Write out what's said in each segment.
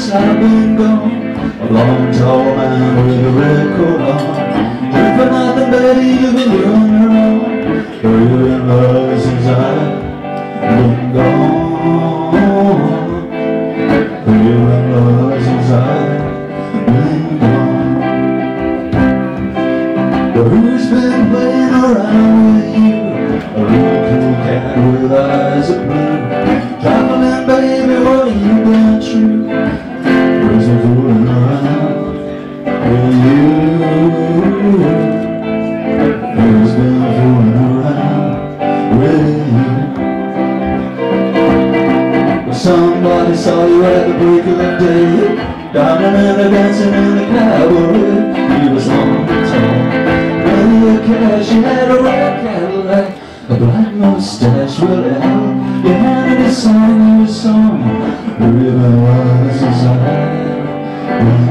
since I've been gone A long tall man with a red coat on Driven like the Betty you were on your own Were you in love since I've been gone Were you in love since I've been gone But who's been playing around with you? A little cool cat with eyes of blue Traveling baby, what are you somebody saw you at the break of the day. Dining and a dancing in the cabaret You was on the top Plenty of cash, you had a red Cadillac. A black mustache, really out You handed a song, you a song. The ribbon was inside Been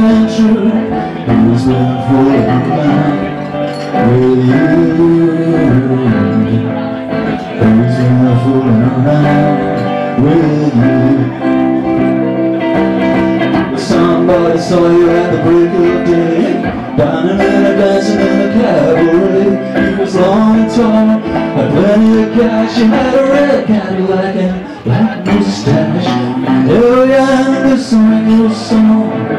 been true? Who's been fooling around with you? Who's been fooling around with you? Somebody saw you at the break of day Dining and a dancing in a cabaret You was long and tall Had plenty of cash You had a red Cadillac and black mustache Oh yeah, and this song your song